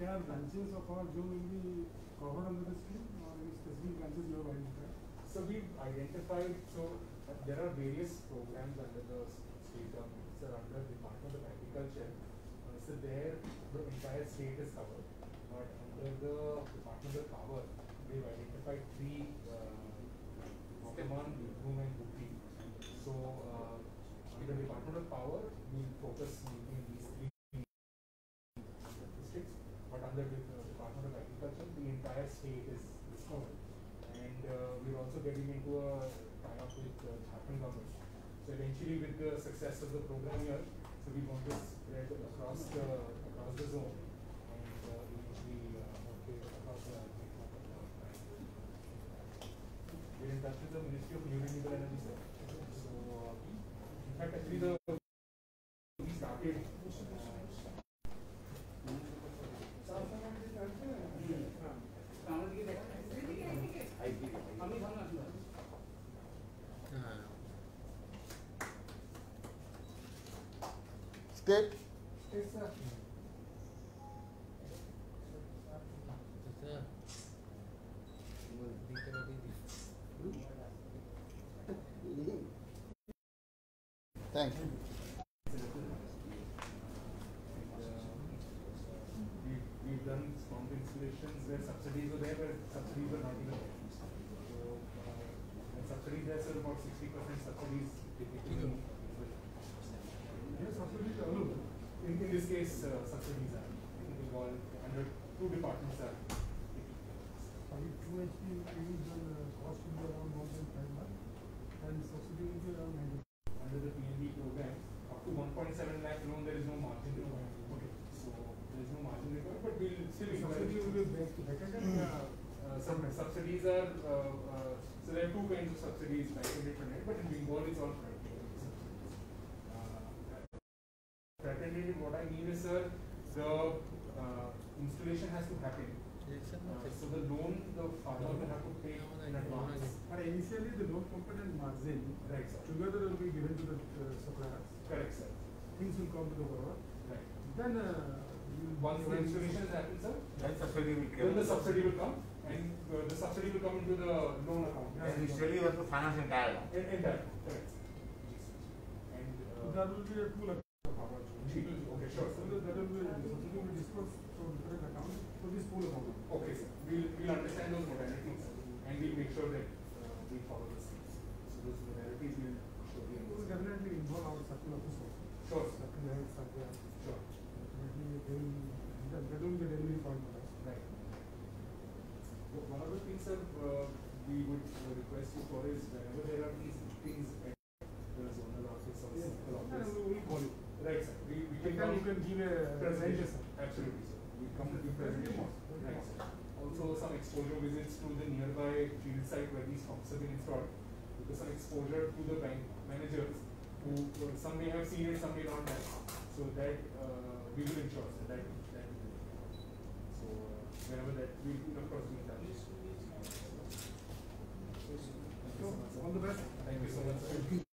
entire branches of our zoo will be covered under the scheme or any specific branches you have identified? So we've identified, so uh, there are various programs under the state government, so under the Department of Agriculture. Uh, so there, the entire state is covered, but under the Department of Power, we've identified three, uh, Bardhaman, Birbhum and Upi. So, uh, under Department of Power, we'll focus in these three districts, but under the uh, Department of Agriculture, the entire state is, is. And uh, we're also getting into a tie-up with uh, Jharkhand government. So eventually with the success of the program here, so we want to spread across the, across the zone and uh, eventually uh, across the we're in touch with the Ministry of New Renewable Energy, sir. So, in fact, actually the, we started uh, State, thank you. Subsidies were there, but subsidies were not even there. So, uh, subsidies there, sir, about sixty percent subsidies typically. Yes, subsidies are available. In, in this case, uh, subsidies are, involved under two departments are. If two HP is uh, cost will be around one point five lakh and subsidy will be around ninety. Under the PNB program, up to one point seven lakh loan, there is no margin. Okay. So, there is no margin required, but we'll still. Subsidy will be back, back and, uh, Uh, some subsidies are, uh, uh, so there are two kinds of subsidies, and private, but in Bengal it's all private. Uh, Patented, what I mean is, sir, the, uh, installation has to happen. Uh, so the loan, the farmer will have to pay in advance. But initially the loan component margin Right, sir. together will be given to the uh, suppliers. Correct, sir. Things will come to the borrower. Right. Then, uh. Once the installation has happened, sir, Then subsidy will then the subsidy will come, and uh, the subsidy will come into the loan account. And initially you have to finance entire loan. In, in correct. And, uh. That will be a pool account of our. Okay, sure, that will be, dispersed from different accounts to this pool account. Okay, sir. We'll, we'll understand those modalities and we'll make sure that uh, we follow the steps. So those modalities will surely We will definitely involve our circle office also. Sure, sir. Circle head, circle. Sure. Will, that, will be the point for us. Right. One of the things, sir, uh, we would request you for is whenever there are these things at the zonal office or Yes, central and office. we will call you. Right, sir. We, we You can can, come you can give a presentation. Absolutely, sir. We come to give presentation. Also, some exposure visits to the nearby field site where these pumps have been installed. Because some exposure to the bank managers who, uh, some may have seen it, some may not have. So that, uh, we will ensure, sir, that, that. So, uh, whenever that, we will of course be in touch. Thank you so much. All the best. Thank you so much, sir.